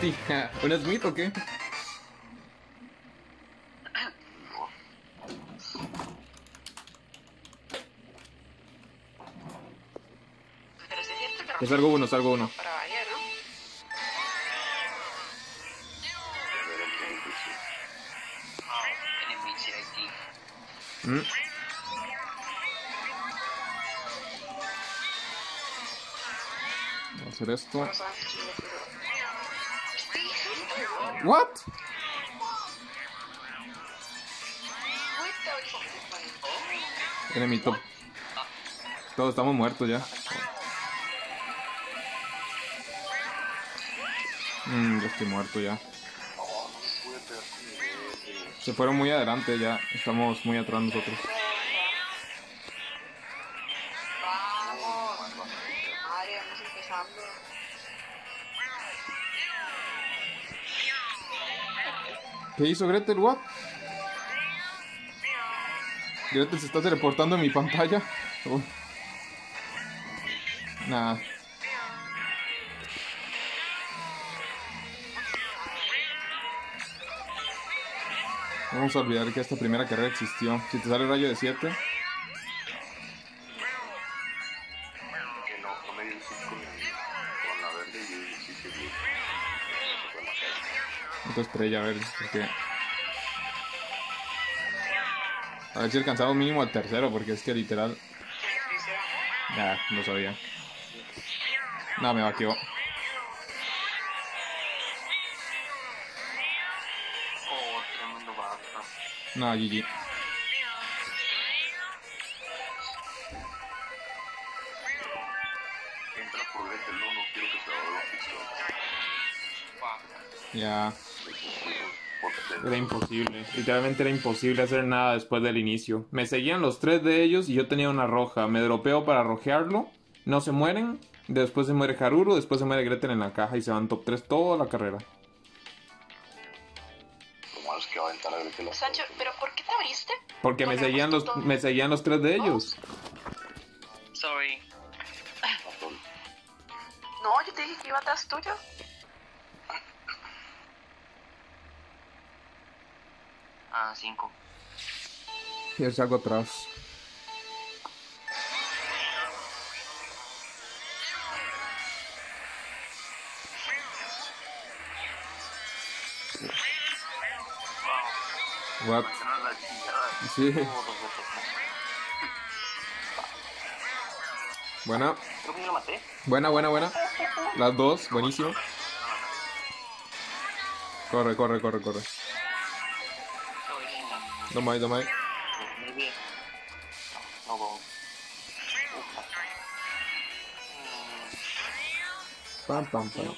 Monty. ¿Un Smith o qué? Pero sí es cierto que Yo salgo uno, uno. para. Mm. Hacer esto. What? Ahorita. Enemy top. Todos estamos muertos ya. Mm, ya estoy muerto ya. Se fueron muy adelante ya. Estamos muy atrás nosotros. ¿Qué hizo Gretel? What? Gretel se está teleportando en mi pantalla. Uh. Nah. Vamos a olvidar que esta primera carrera existió. Si te sale rayo de 7, entonces estrella, a ver, porque... A ver si alcanzamos mínimo al tercero, porque es que literal... Ya, no sabía. No, me vaqueó. Oh, tremendo baja. No, GG. Entra por Gretel, no, no quiero que se abra la. Ya. Era imposible. Literalmente era imposible hacer nada después del inicio. Me seguían los tres de ellos y yo tenía una roja. Me dropeo para rojearlo. No se mueren. Después se muere Haruru. Después se muere Gretel en la caja y se van top 3 toda la carrera. lo malo es que va a aventar a Gretel Sancho, ¿pero por qué te abriste? Porque me seguían los, me seguían los tres de ellos. Sorry. No, yo te dije que iba atrás tuyo. Ah, 5. Y yo salgo atrás. What? Sí. Buena. Buena, buena, buena. Las dos, buenísimo. Corre, corre, corre, corre. Sorry. No más, no más. Maybe. No, no go. Pam, pam, pam.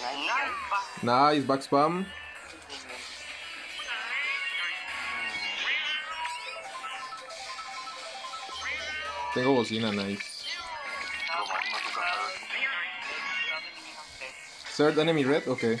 Nice. Nice, back spam. Tengo bocina, nice. Lo más no se cansa de eso. Third enemy red, ok. Okay.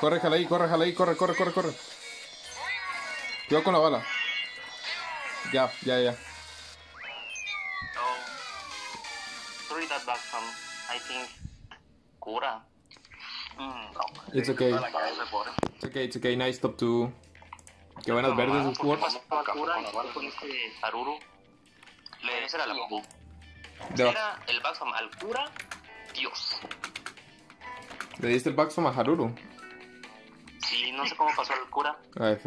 Corre, jala ahí, corre, jala ahí, corre, corre, corre, corre. Cuidado con la bala. Ya, ya, ya. I think, cura. No. It's okay. It's okay, it's okay. Nice top 2. Qué buenas verdes sus ¿Por qué words. pasó a cura y fue con este Haruru? Le era la combo. Era el backfam al cura, Dios. Le diste el backstone a Haruru. Sí, no sé cómo pasó al cura. AF.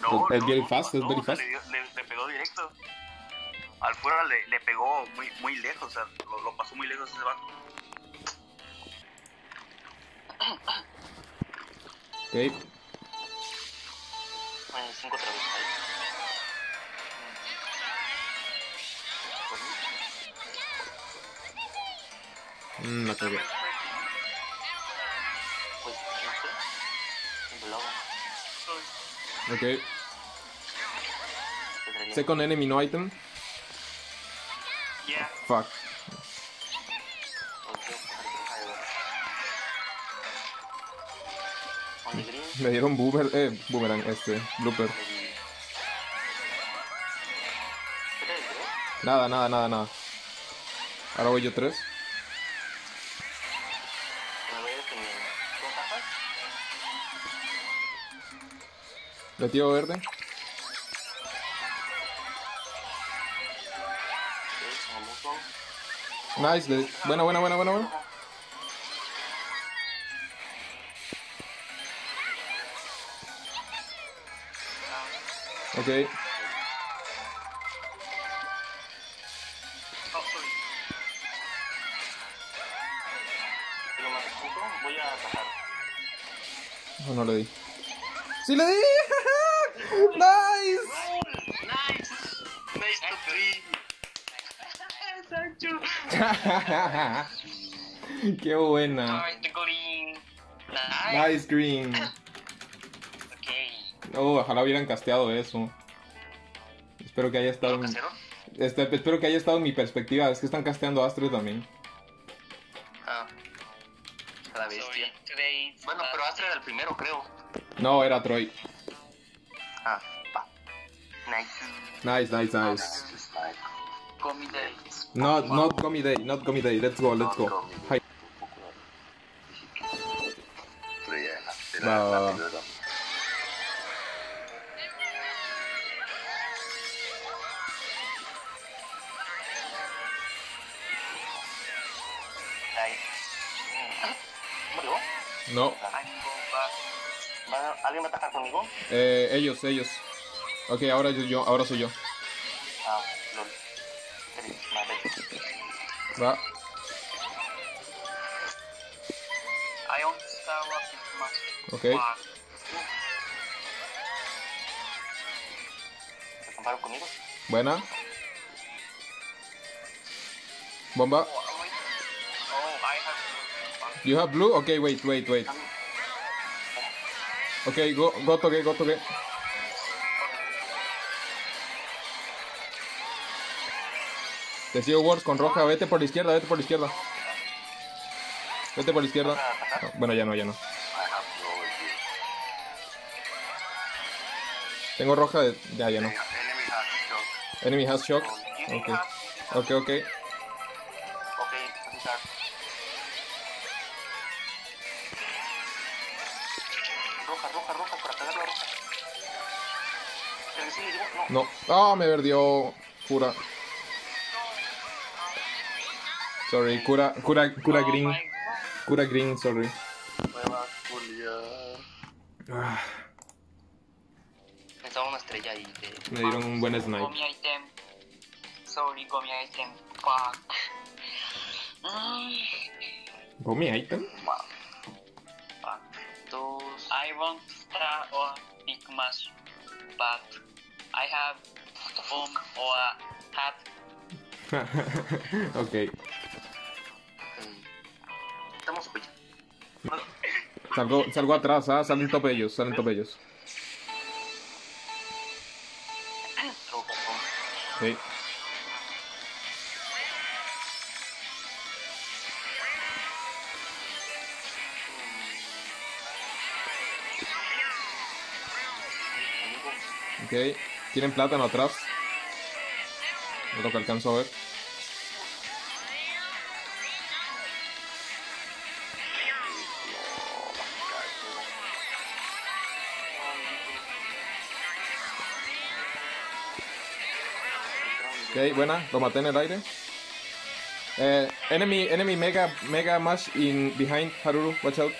No, Es no, very no, fast, es no, very fast. Le, dio- le- le pegó directo. Al fuera le, le pegó muy, muy lejos, o sea, lo, lo pasó muy lejos ese vato. Ok. Con 5 otra vez. Ahí. Mm. Mm, la cagué. Ok. Second enemy no item. Yeah. Fuck. Me dieron boomer, eh, boomerang, este, blooper. Nada, nada, nada, nada. Ahora voy yo tres. Tiro verde. Nice, le- buena, buena, buena, buena, buena. Ok, lo no, no le di. ¡Sí le di! ¡Nice! Nice. Nice to three. Sancho. ¡Qué buena! Alright, the green. Nice. Green. Ok. Oh, ojalá hubieran casteado eso. Espero que haya estado ¿Casero? este, espero que haya estado en mi perspectiva. Es que están casteando Astro también. Ah. La bestia. Bueno, pero Astra era el primero, creo. No, era Troy. Ah, va. Nice. Nice, nice, nice. Comi dates. Not, not Comi Day, not Comi Day. Let's go, let's go. Va, va. Ahí. ¿Murió? No, ¿Va- ¿Alguien va a atacar conmigo? eh, ellos, ellos. Ok, ahora yo, yo, ahora soy yo. Ah, lol. Va. Ok. ¿Se comparan conmigo? Buena. Bomba. Oh, I have. You have blue? Okay, wait, wait, wait. Okay, go, go toque, go toque. Te sigo Wars con roja, vete por la izquierda, vete por la izquierda. Vete por la izquierda. No, bueno, ya no, ya no. Tengo roja de... Ya, ya no. Enemy has shock. Ok. Ok, ok. Ok, No. Ah, me perdió. Cura. Sorry, cura, cura, cura Oh green. Cura green, sorry. Ah, Estaba una estrella ahí de... me dieron un buen snipe. Gomi item. Sorry, Gomi item. Fuck. ¿Gomi item? Dos... I want star or big mash, but I have bomb or hat. ok. mm, Estamos. Salgo, salgo atrás, ah, salen top ellos, salen top ellos. Roja, con... Sí. Amigo. Tienen plátano atrás. Es lo que alcanzo a ver. Ok, buena. Lo maté en el aire. Eh, enemy, enemy mega, mega mash in behind Haruru. Watch out.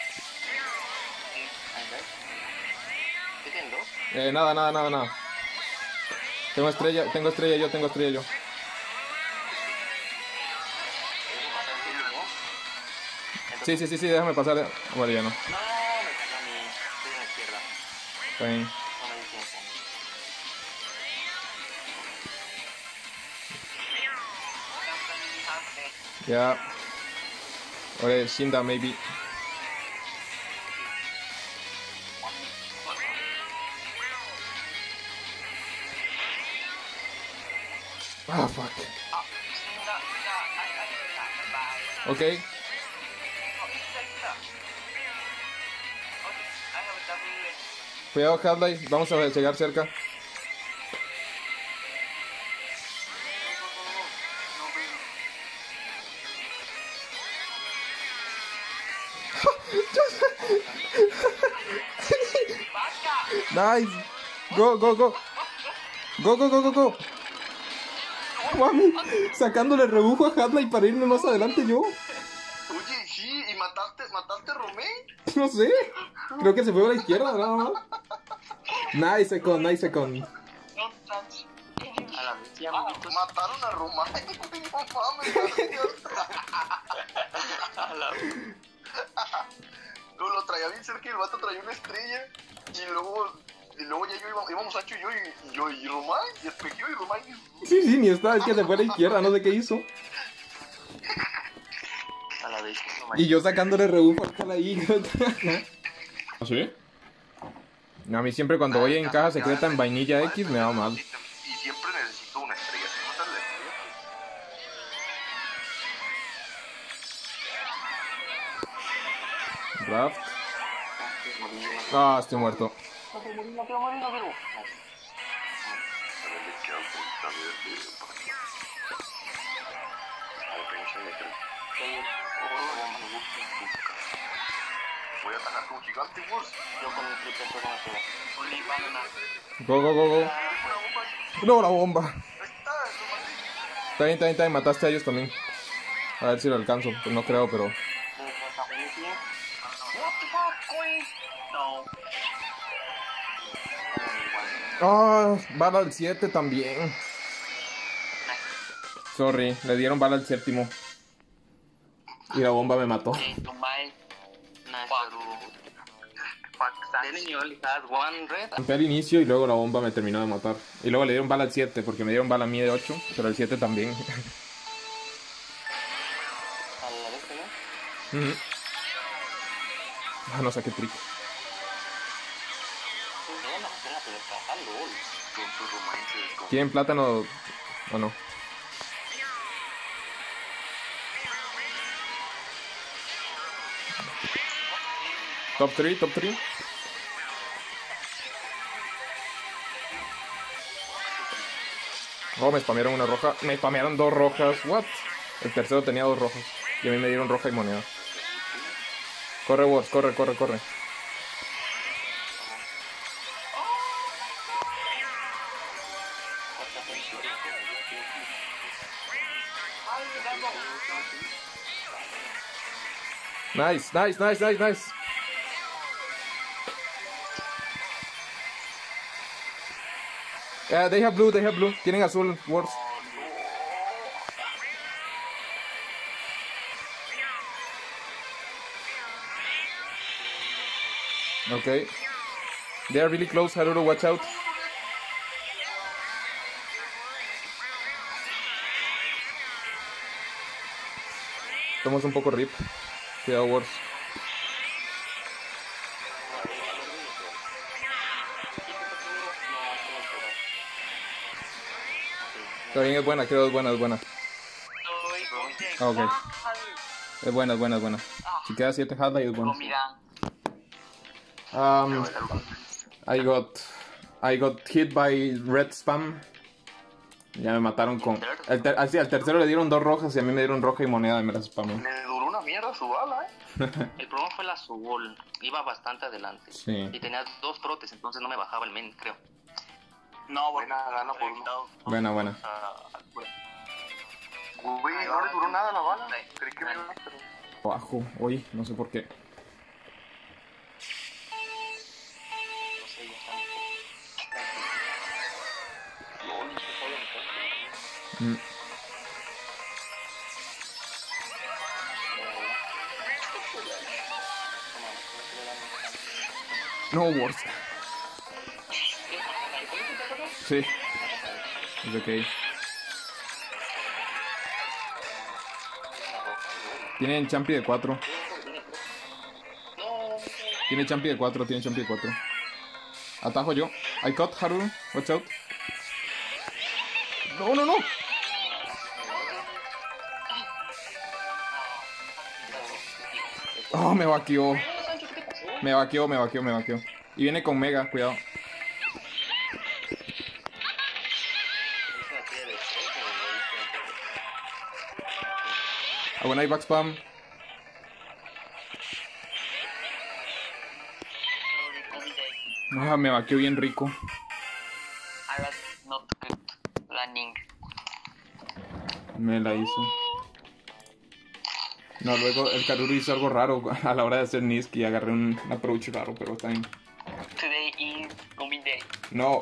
Eh, nada, nada, nada, nada. Tengo estrella, tengo estrella yo, tengo estrella yo. Sí, sí, sí, sí, déjame pasar. Bueno, ya no. No, me cayó a mí. Estoy en la izquierda. Está Shinda maybe. A double leg. Cuidado, Hadley. Vamos a llegar cerca. Nice. Go, go, go. Go, go, go, go, go. Sacándole rebufo a Hadley para irme más adelante yo. Oye, sí, y mataste, mataste a Romé. No sé. Creo que se fue a la izquierda, nada más. Nice second, nice second. No touch. A la vez, ya, amiguitos. Mataron a Romay. No mames, Dios. A la vez. No, lo traía bien cerca y el vato traía una estrella. Y luego, y luego ya yo iba- íbamos Sancho y yo, y, y yo, y Romay, y espejió y Romay. Sí, sí, ni está, es que se fue a la izquierda, no sé qué hizo. A la vez. no Y yo sacándole rebufo a Hadley. ¿Sí? A mí siempre cuando voy en caja secreta en vainilla X me va mal. Y, y siempre necesito una estrella. Si no sale la estrella, Draft. Ah, estoy muerto. Morir, no quiero morir, no quiero. Voy a atacar con un gigante, vos. Yo con el triple. Only banana. Go, go, go, go. No, la bomba. Está bien, está bien, está bien, mataste a ellos también. A ver si lo alcanzo. Pues no creo, pero. Ah, bala al 7 también. Sorry, le dieron bala al séptimo. Y la bomba me mató. Red. Campé al inicio y luego la bomba me terminó de matar. Y luego le dieron bala al 7 porque me dieron bala a mí de 8, pero el 7 también. A la vez, ¿no? Ujú. ah, no saqué trick. ¿Quieren plátano o no? Top 3, top 3. Oh, me spamearon una roja. Me spamearon dos rojas. What? El tercero tenía dos rojas. Y a mí me dieron roja y moneda. Corre, Wars, corre, corre, corre. Nice, nice, nice, nice, nice. Yeah, they have blue, they have blue. Tienen azul, Wars. Okay. They are really close, Haruru, watch out. Estamos un poco rip. Cuidado, Wars. Es buena, creo es buena, es buena. Ah, ok. Es buena, es buena, es buena. Si queda 7 Hadley es buena. Um, I got I got hit by red spam. Ya me mataron con. Ter- así, al tercero le dieron dos rojas y a mí me dieron roja y moneda y me las spamé. Mierda su bala, eh. El problema fue la Subol. Iba bastante adelante. Sí. Y tenía dos trotes, entonces no me bajaba el men, creo. No, Buena gana por uno. buena. Ah, Güey, no le duró nada la bala. Creí que me iba a pero... Bajo, hoy, no sé por qué. No sé, ya estamos. Mm. No Wars. Sí. Es ok. Tienen champi de 4. No, Tiene champi de 4, tiene champi de 4. Atajo yo. I cut Haru. Watch out. No, no, no. Oh, me vaqueó. Me vaqueó, me vaqueó, me vaqueó. Y viene con Mega, cuidado. Ah, bueno, hay back spam. Ah, me vaqueó bien rico. Me la hizo. No, luego el Karuru hizo algo raro a la hora de hacer Nisk y agarré un approach raro, pero está bien. Today is Gummy Day. No,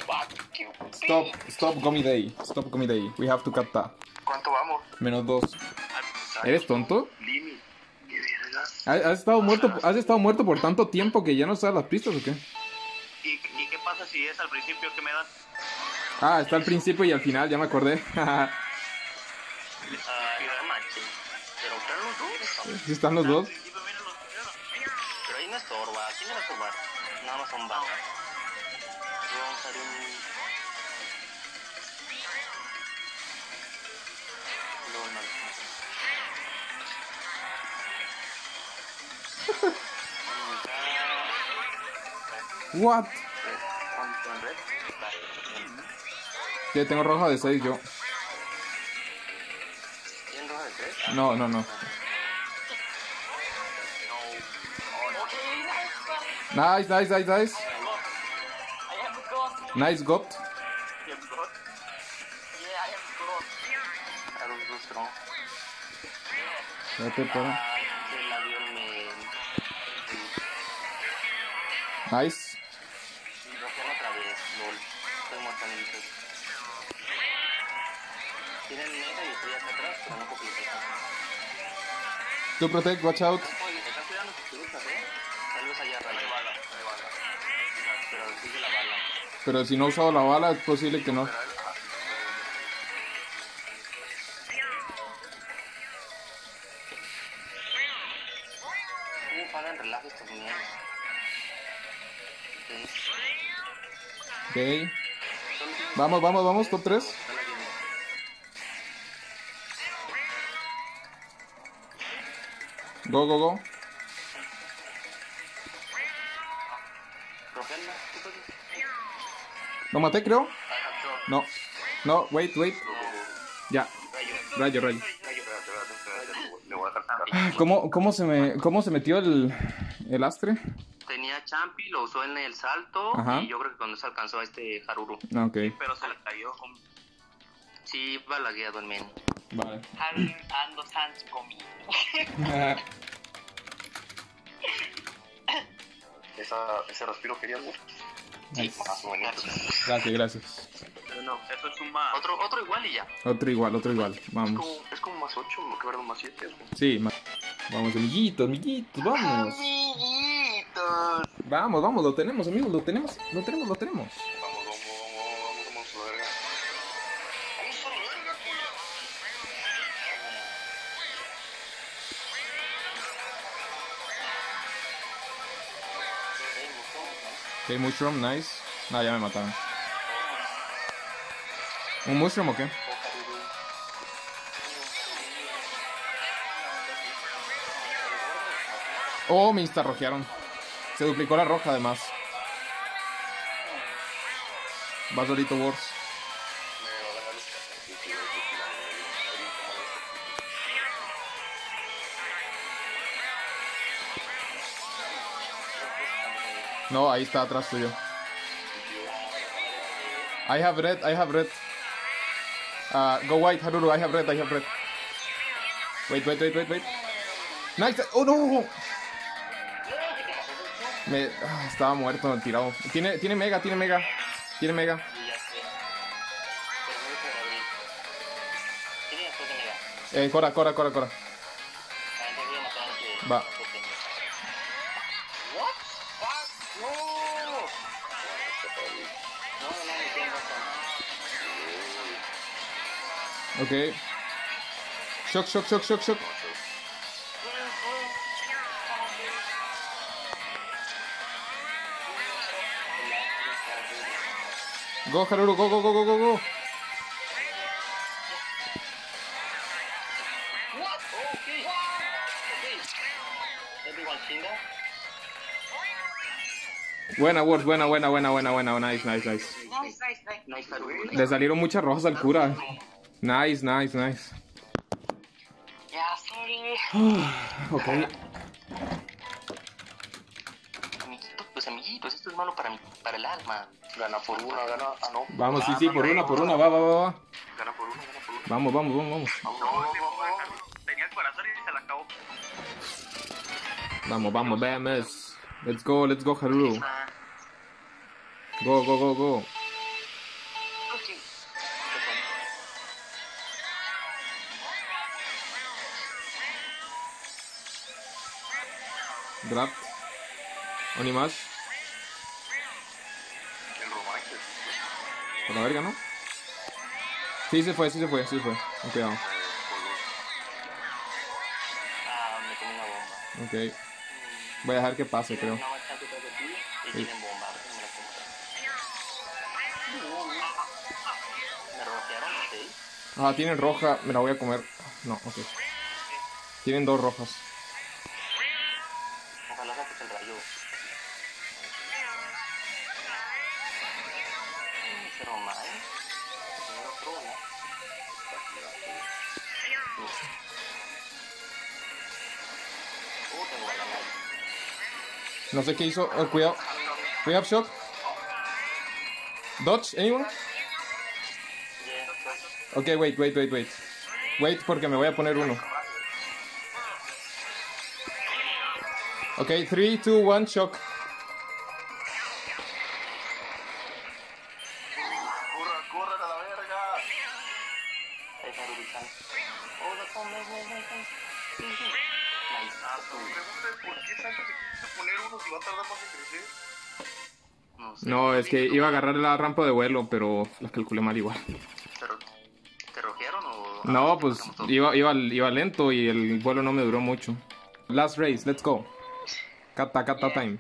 stop, stop Gummy Day. Stop Gummy Day. We have to cut that. ¿Cuánto vamos? Menos dos. ¿Eres tonto? ¿Has has estado muerto, has estado muerto por tanto tiempo que ya no sabes las pistas o qué? ¿Y, ¿Y qué pasa si es al principio que me dan? Ah, está al principio y al final, ya me acordé. ¿Sí están los dos? Pero ahí no estorba. ¿Quién va a estorbar? Nada más son bajas. Vamos a hacer un... Luego no. What? Sí, tengo roja de 6 yo. ¿Tienen roja de tres? No, no, no. Nice, nice, nice, nice. I am God. Nice got. Y el God, Yeah, I am God. Haru dos strong. Espérate, espera. Ah, se la dio el men. Nice. Y rojean otra vez. Pero sigue la bala. Pero si no he usado la bala, es posible que no. Uh, pagan relajo estos miedos. Ok. Ok. Vamos, vamos, vamos, top 3. Está la viendo. Go, go, go. ¿Lo maté, creo? No. No, wait, wait. Ya. Rayo, rayo. Espérate, espérate, espérate, Le voy a dejar picar. ¿Cómo, cómo, se, me, ¿Cómo se metió el, el astre? Tenía Champi, lo usó en el salto Ajá. y yo creo que cuando se alcanzó a este Haruru. Ah, Ok. pero se le cayó. Sí, iba lagueado el men. Vale. Haru and the Sans. Esa, ese respiro quería algo. Nice. Más. Gracias, gracias. Pero no. Eso es un más. Otro, otro igual y ya. Otro igual, otro igual. Es Vamos. como, es como más 8, que verdad, más 7. Sí, ma- vamos, amiguitos, amiguitos, vamos. Amiguitos. Vamos, vamos, lo tenemos, amigos, lo tenemos, lo tenemos, lo tenemos. Ok, mushroom, nice. No, ya me mataron. ¿Un mushroom o qué? Oh, me instarrojearon. Se duplicó la roja además. Va solito Wars. No, ahí está atrás tuyo. I have red, I have red. Uh, go white, Haruru, I have red, I have red. Wait, wait, wait, wait, wait. Nice. Oh no. Me, ah, estaba muerto, tirado. Tiene, tiene mega, tiene mega. Tiene mega. Eh, Cora, Cora, Cora, Cora. Va. Ok. Shock, shock, shock, shock, shock. Go, Haruru, go, go, go, go, go, go. Buena, Wars, buena, buena, buena, buena, buena. Nice, nice, nice. Nice, nice, nice. Nice Haru. Le salieron muchas rojas al cura. Nice, nice, nice. Ya, sorry. Ok. Amiguitos, pues amiguitos, esto es malo para, mi, para el alma. Gana por una, gana. Ah, no. Vamos, sí, sí, por una, por una, va, va, va, va. Gana por una, gana por una. Vamos, vamos, vamos, vamos. Vamos, vamos, Tenía el corazón y se la acabó. Vamos, vamos, vamos. Let's go, let's go, Haruru. Go, go, go, go. Ok. Draft. El romance. Por la verga, ¿no? Sí, se fue, sí se fue, sí se fue. Con Cuidado. Ah, me comí una bomba. Ok. Voy a dejar que pase, creo. Una Ah, tienen roja, me la voy a comer. No, ok. Tienen dos rojas. Ojalá el rayo. ¿no? Sé qué hizo. Oh, cuidado. Have shock. Dodge, anyone? Ok, wait, wait, wait, wait. Wait, porque me voy a poner uno. Ok, 3, 2, 1, shock. Corran, corran a la verga. ahí está Rubichan. That's all, nice, nice, nice, nice. Sí, sí. Nice. Me pregunté por qué Sancho se quiso poner uno si va a tardar más en crecer. No sé. No, es que iba a agarrar la rampa de vuelo, pero la calculé mal igual. No, pues iba, iba, iba lento y el vuelo no me duró mucho. Last race, let's go. Kata, kata time.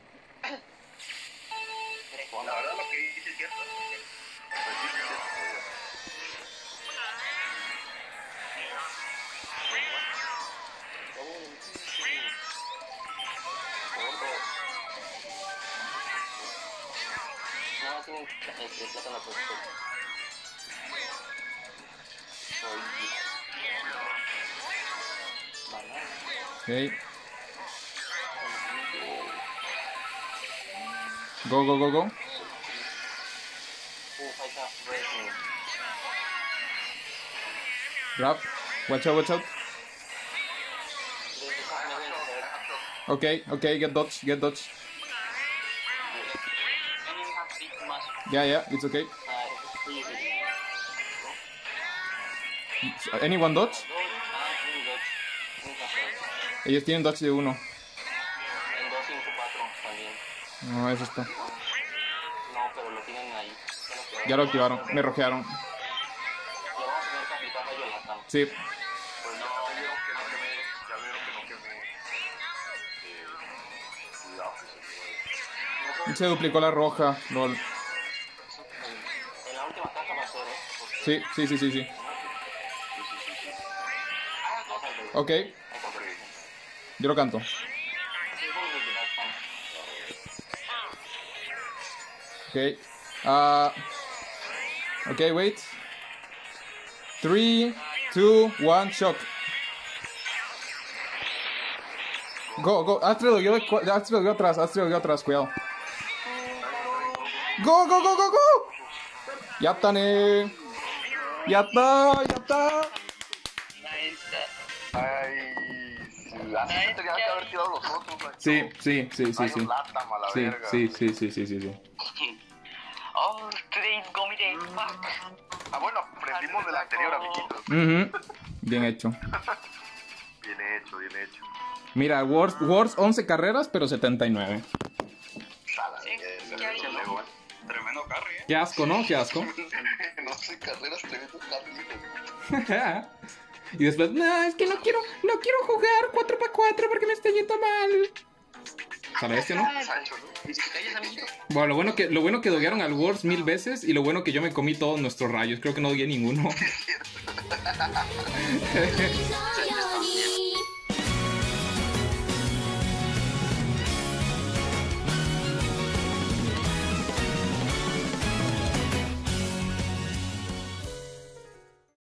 Go, go, go, go. Uh, ahí está, Resmi. Grab. Watch out, watch out. Resmi, me voy a hacer. Okay, okay, get dodge, get dodge. Yeah, yeah, it's okay. Ah, sí, sí. Anyone dodge? Dos, ah, un dodge. Un dodge. Ellos tienen dodge de uno. No, eso está. No, pero lo tienen ahí. Ya lo. Ya activaron, me rojearon. Le vamos a tener aplicar rayo Latam. Sí. Pues no, ya vieron que no quemé. Ya vieron que no quemé. Eh, cuidado que se duplicó la roja. Lol. En la última caja va a ser, ¿eh? Sí, sí, sí, sí, sí. Ok, yo lo canto. Okay. Uh, okay, wait. Three, two, one, shock. Go, go. Astrid yo, Astrid yo atrás, Astrid yo atrás, cuidado. Go, go, go, go, go. Ya está, ne. Ya está, ya está. Ay, sí, así se tenía que haber tirado los otros. güey. Sí, sí, sí, sí, Hay sí. un Latam a la Sí, verga. sí, sí, sí, sí, sí, sí. Oh, day. Fuck. Ah, bueno, aprendimos del anterior, amiguitos. Ujú. Bien hecho. Bien hecho, bien hecho. Mira, Wars, Wars 11 carreras, pero 79. Sala, Sí, eh, Tremendo carry, eh. Qué asco, ¿no? Qué asco. No sé, carreras tremendo carrito. y después, no, es que no quiero, no quiero jugar 4x4 porque me está yendo mal. Bestia, ¿no? Bueno, lo bueno que, lo bueno que doguearon al Wars mil veces y lo bueno que yo me comí todos nuestros rayos. Creo que no dogué ninguno.